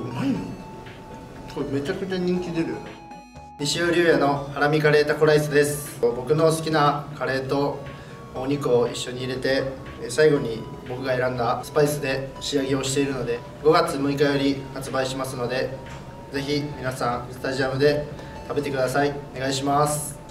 これうまい。のこれめちゃくちゃ人気出る西尾龍也のハラミカレータコライスです僕の好きなカレーとお肉を一緒に入れて最後に僕が選んだスパイスで仕上げをしてい。るので5月6日より発売しますのでぜひ皆さんスタジアムで食べてください。お願い。します